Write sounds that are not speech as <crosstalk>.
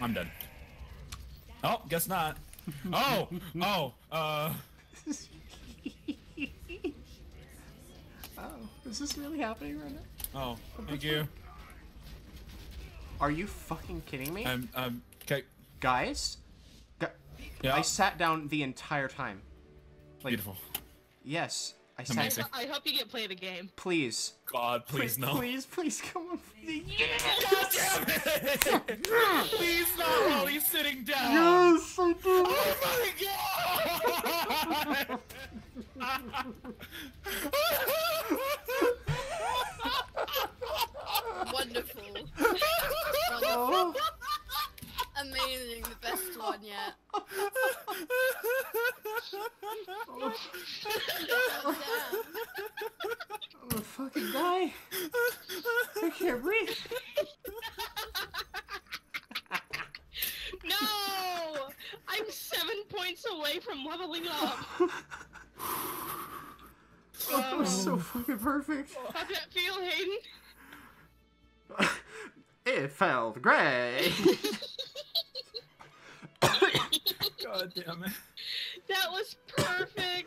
I'm dead. Oh, guess not. Oh, <laughs> oh, uh, <laughs> Oh, is this really happening right now? oh, thank you. Are you fucking kidding me? I'm, um, okay. Guys? Gu- Yeah, I sat down the entire time. Like, beautiful. Yes. I sat Amazing. I hope you get play the game. Please. God, please no. Please, please, come on. <laughs> God damn it! please not while he's sitting down. Yes, I do. Oh my god! Wonderful. Oh, Amazing. The best one yet. Goddamn. I'm a fucking guy. I can't breathe. No! I'm seven points away from leveling up. <laughs> That um, was so fucking perfect. How'd that feel, Hayden? <laughs> It felt great. <laughs> God damn it. That was perfect.